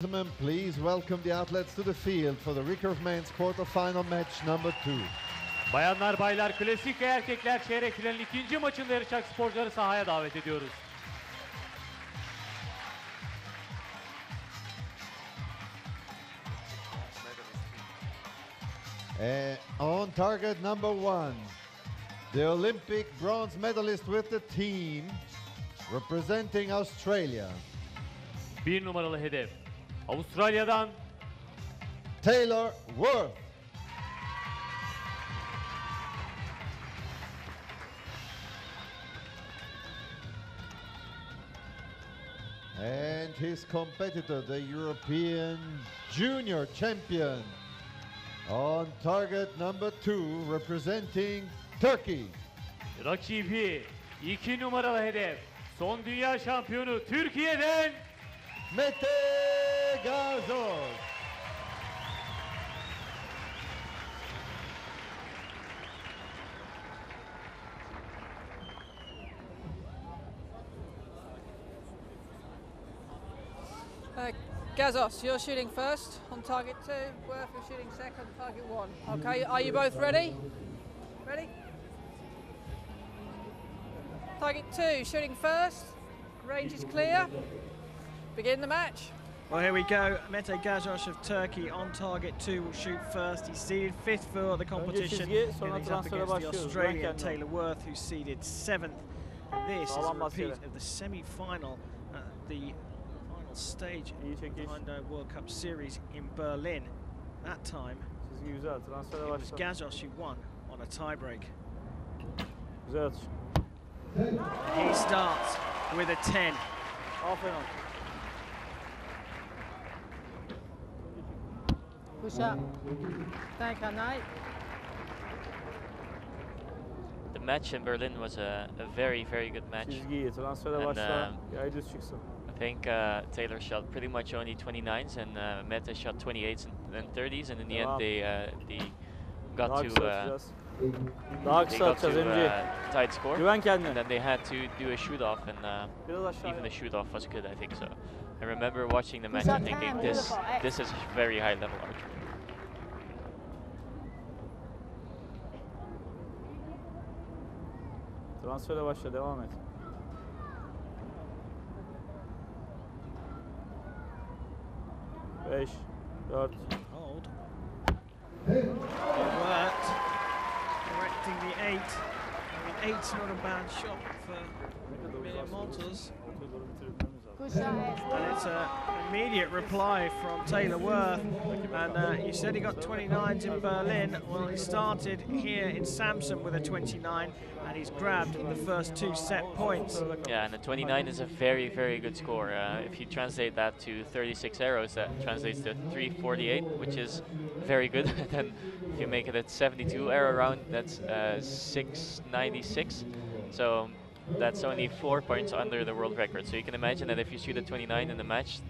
Gentlemen, please welcome the athletes to the field for the recurve men's quarterfinal match number two. Bayanlar baylar klasik ve erkekler çeyrek finalin ikinci maçında yarışacak sporcuları sahaya davet ediyoruz. Uh, on target number one, the Olympic bronze medalist with the team representing Australia, Bir numaralı hedef. Avustralya'dan Taylor Worth. And his competitor, the European Junior Champion, on target number two, representing Turkey, rakibi iki numaralı hedef. Son dünya şampiyonu Türkiye'den Mete Gazoz. Uh, Gazoz, you're shooting first on target two. Worth, you're shooting second, target one. Okay, are you both ready? Ready? Target two, shooting first. Range is clear. Begin the match. Well, here we go. Mete Gazoz of Turkey on target two will shoot first. He's seeded fifth for the competition. he's up against the. Australian Taylor Worth, who's seeded seventh. This is a repeat of the semi-final at the final stage of the our World Cup Series in Berlin. That time, Çizgi güzel. Transfere it was. Gazoz who won on a tiebreak. He starts with a 10. Push up. Thank you, Nate. The match in Berlin was a, a very, very good match. Çizgi. Transfere And, başla. um, çıksın. I think uh, Taylor shot pretty much only 29s and uh, Mete shot 28s and, and 30s, and in the Devam. end they uh, they got Daha to kısa uh, atacağız. Daha they got to uh, tight score, Güven and then they had to do a shoot off, and uh, even the shoot off was good, I think so. I remember watching the match and thinking this beautiful, this is very high level archery. Transfere başla. Devam et. Beş. Dört. Hold. It worked. Correcting the eight. I mean, eight's not a bad shot for Emilian Montes. Doğru bitirebilmemiz lazım. Push up. And it's an immediate reply from Taylor Worth. And uh, you said he got 29s in Berlin. Well, he started here in Samsun with a 29, and he's grabbed the first two set points. Yeah, and the 29 is a very, very good score. Uh, if you translate that to 36 arrows, that translates to 348, which is very good. then if you make it at 72 arrow round, that's uh, 696. So that's only four points under the world record. So you can imagine that if you shoot a 29 in the match,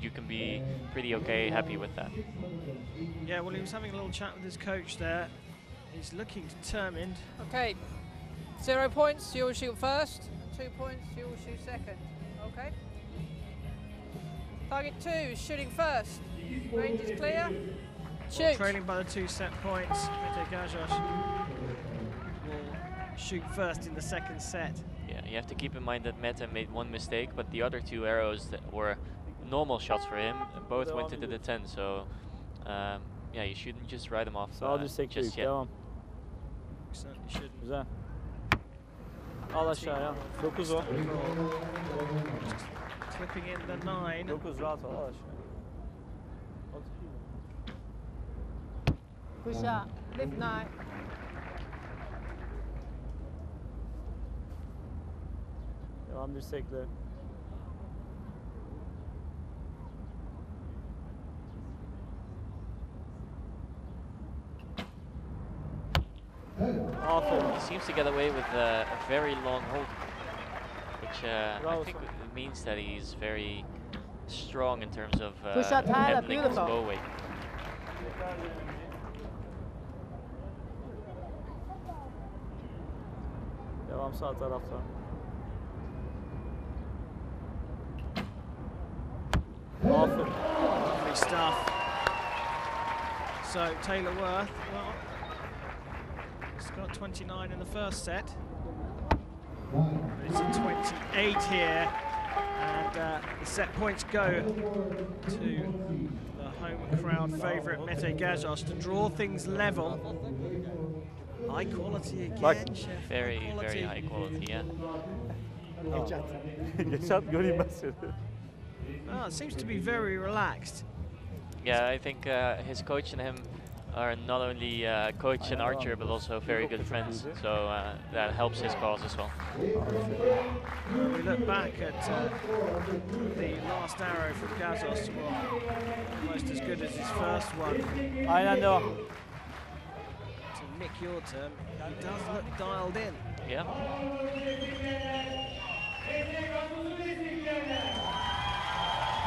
you can be pretty okay, happy with that. Yeah, well, he was having a little chat with his coach there. He's looking determined. Okay. Zero points, you will shoot first. Two points, you will shoot second. Okay? Target two, shooting first. Range is clear. Shoot. Trailing by the two set points, Mete Gazoz will shoot first in the second set. Yeah, you have to keep in mind that Mete made one mistake, but the other two arrows that were normal shots for him both went into the 10. So, um, yeah, you shouldn't just write them off Sağ uh, dirsek just büyük. yet. Devam. Certainly shouldn't. Güzel. Al aşağıya. 9 o. Clipping in the nine. 9 rahat ol. Al aşağıya. Push up. Lift nine. Devam dirsekle. Seems to get away with uh, a very long hold, which uh, I think means that he's very strong in terms of uh, Push up, Tyler, handling his beautiful. bow weight. Devam sağ tarafta. Aferin. stuff. So Taylor Worth, well, he's got 29 in the first set. It's a 28 here, and uh, the set points go to the home crowd favourite Mete Gazoz to draw things level. High quality again, Bak. Chef. Very, very quality. high quality, yeah. Geç at göreyim ben. Ah, it seems to be very relaxed. Yeah, I think uh, his coach and him are not only uh, coach and archer, but also very good friends. So uh, that helps his cause as well. When we look back at uh, the last arrow from Gazoz, well, almost as good as his first one. Aynen devam. To nick your term, he does look dialed in. Yeah.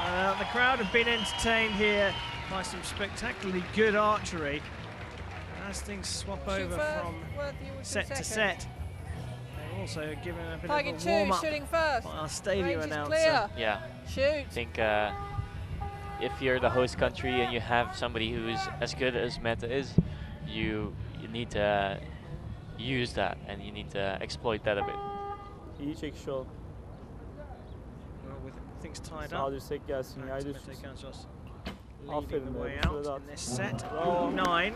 Uh, the crowd have been entertained here by some spectacularly good archery. As things swap Shoot over first, from Worth, you will shoot set to second. set, they're also given a bit Target of a two, warm-up shooting first. by our stadium Range is announcer. clear. Yeah. Shoot. I think uh, if you're the host country and you have somebody who's as good as Mete is, you you need to use that and you need to exploit that a bit. İyi çekiş ol. Well, with things tied Sağ up. dirsek gelsin. back Yay to düşsün. Mete leading Aferin the be, way bu out in this set. Bravo. Nine.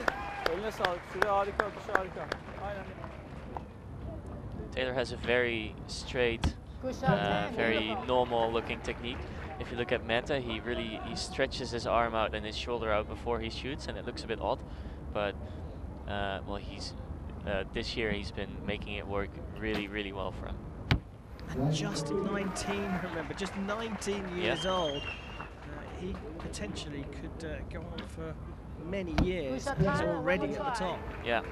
Eline sağlık. Şuraya harika atış harika. Aynen. Taylor has a very straight, uh, very normal looking technique. If you look at Manta, he really he stretches his arm out and his shoulder out before he shoots, and it looks a bit odd. But uh, well, he's uh, this year he's been making it work really, really well for him. And just 19, remember, just 19 years old. He potentially could uh, go on for many years. He's already at the top. Yeah.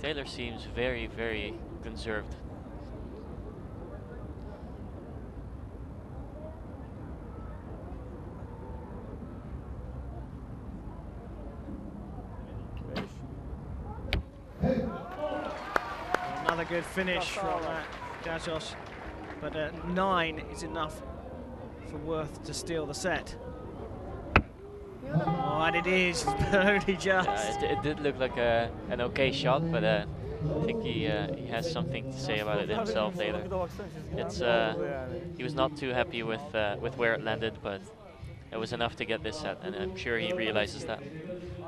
Taylor seems very, very conserved. Another good finish from uh, Gazoz, but uh, nine is enough for Worth to steal the set. Oh, and it is, but only just. Yeah, it, it did look like a, an okay shot, but uh, I think he uh, he has something to say about it himself later. Bakıda baksana çizgiden It's uh, he was not too happy with uh, with where it landed, but it was enough to get this set, and I'm sure he realizes that.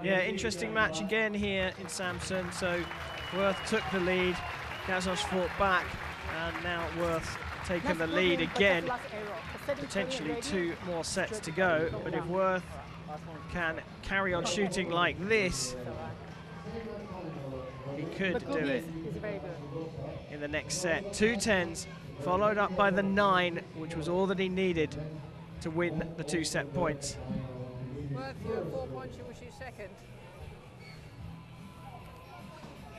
Yeah, interesting match again here in Samsun. So Worth took the lead, Gazoz fought back, and now Worth taken the lead again. Potentially two more sets to go, but if Worth can carry on shooting like this, he could do it in the next set. Two tens, followed up by the nine, which was all that he needed to win the two set points. Worth, you have four points, you will shoot second.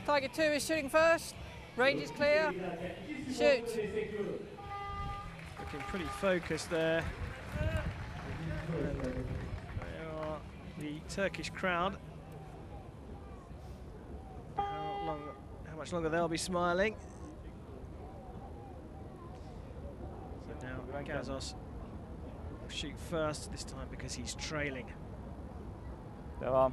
Target two is shooting first. Range is clear. Shoot. Looking pretty focused there. And there are the Turkish crowd. How, long, how much longer they'll be smiling. So now Gazoz will shoot first this time because he's trailing. Devam.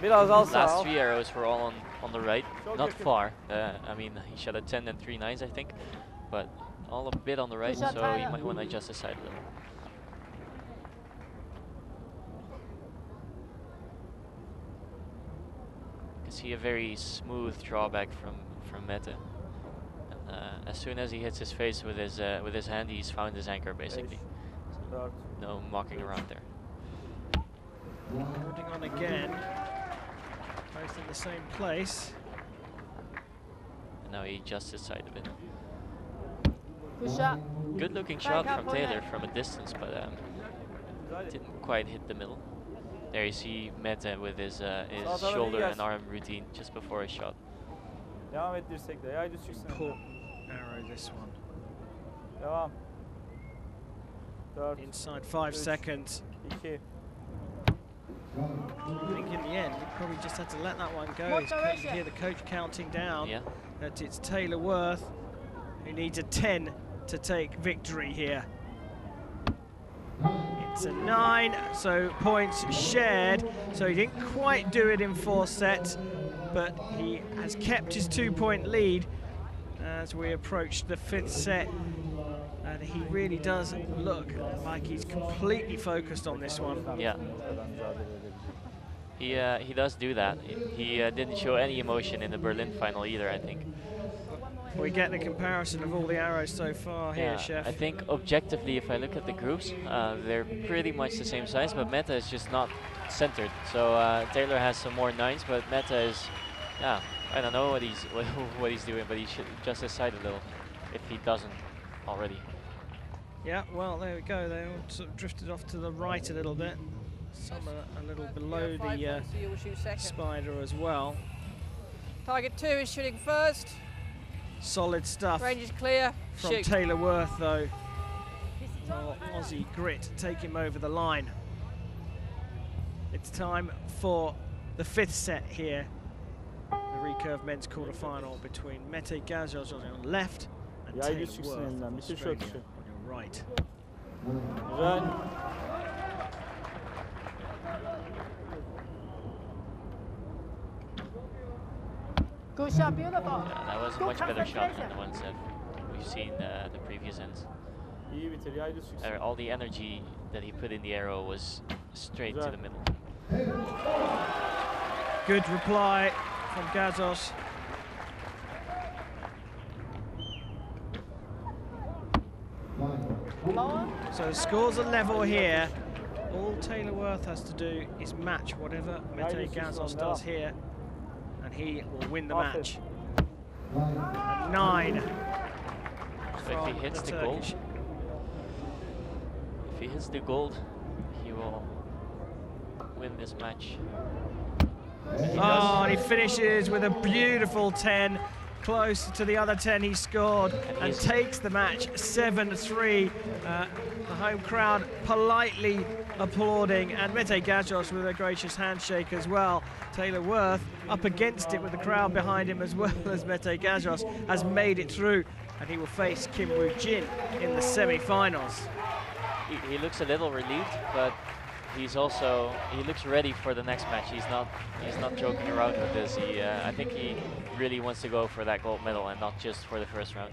Biraz al. Last three arrows were all on, on the right, not far. Uh, I mean, he shot a 10 and three nines, I think, but all a bit on the right, so shot, you might want to adjust the side a little. can see a very smooth drawback from from Mete. And, uh, as soon as he hits his face with his uh, with his hand, he's found his anchor basically. Dört. No mocking around there. Holding on again. Both in the same place. And now he adjusts his side a bit. Good shot. Good looking shot up from Taylor from a distance, but um, didn't quite hit the middle. There you see Mete with his uh, his Sağ shoulder and arm routine just before his shot. Devam et dirsekle. Yay düz çıksın. Poor arrow this one. Devam. Dört. Inside five Üç. seconds. iki. I think in the end, he probably just had to let that one go. He's you direction? hear the coach counting down. Yeah. That it's Taylor Worth who needs a 10 to take victory here. It's a nine, so points shared. So he didn't quite do it in four sets, but he has kept his two-point lead as we approach the fifth set. And he really does look like he's completely focused on this one. Yeah. He, uh, he does do that. He, uh, didn't show any emotion in the Berlin final either, I think. We get the comparison of all the arrows so far here, Chef. I think objectively, if I look at the groups, uh, they're pretty much the same size, but Mete is just not centered. So uh, Taylor has some more nines, but Mete is, yeah, I don't know what he's what, what he's doing, but he should just his side a little, if he doesn't already. Yeah, well, there we go. They all sort of drifted off to the right a little bit. Some are a little below Five the uh, points, so you will shoot second. spider as well. Target two is shooting first. Solid stuff Range is clear. from Shoot. Taylor Worth, though. More Aussie grit take him over the line. It's time for the fifth set here. The recurve men's quarterfinal between Mete Gazoz on your left and Yay Taylor Worth elinden. of Bitir şu Australia atışı. on your right. Güzel. Good shot, beautiful. Yeah, that was a much better shot than the ones that we've seen uh, the previous ends. İyi bitir. Yay düşüksün. Uh, all the energy that he put in the arrow was straight to the middle. Good reply from Gazoz. So the scores are level here. All Taylor Worth has to do is match whatever Mete Gazoz does here, and he will win the match. A nine. So if he hits the Turkish. gold, if he hits the gold, he will win this match. If he Oh, and he finishes with a beautiful 10, close to the other 10 he scored, and he's- takes the match 7-3. Uh, the home crowd politely applauding, and Mete Gazoz with a gracious handshake as well. Taylor Worth up against it with the crowd behind him as well as Mete Gazoz has made it through, and he will face Kim Woo Jin in the semi-finals. he, he looks a little relieved, but he's also he looks ready for the next match. He's not he's not joking around with this. He uh, I think he really wants to go for that gold medal and not just for the first round.